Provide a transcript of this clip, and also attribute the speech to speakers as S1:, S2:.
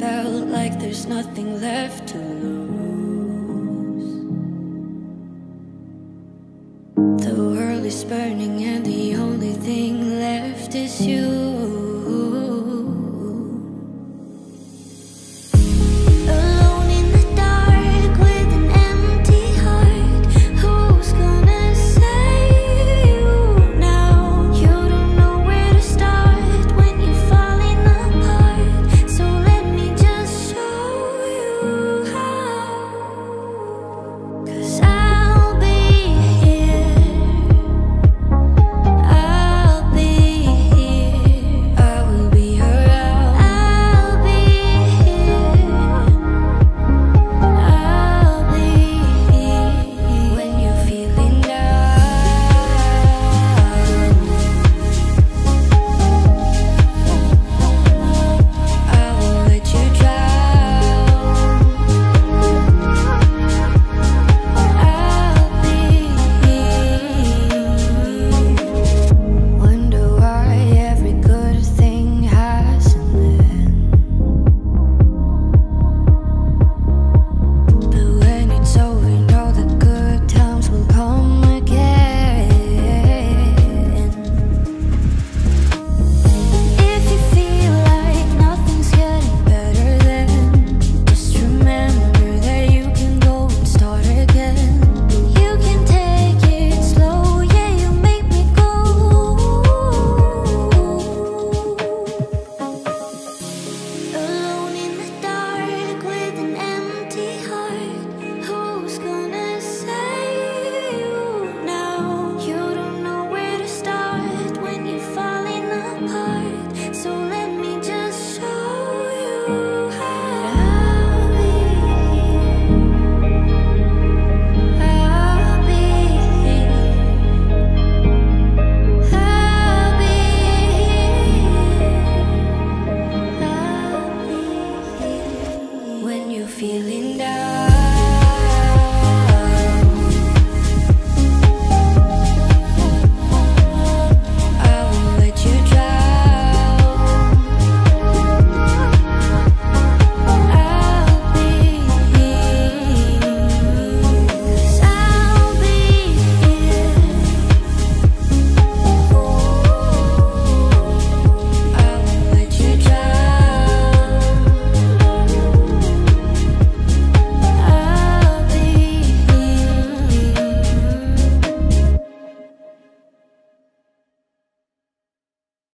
S1: felt like there's nothing left to lose. The world is burning, and the only thing left is you. feeling